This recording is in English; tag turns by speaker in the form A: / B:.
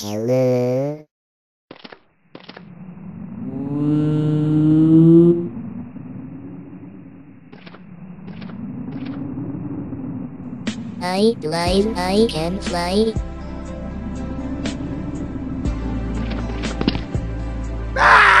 A: Hello. I fly, I can fly. Ah!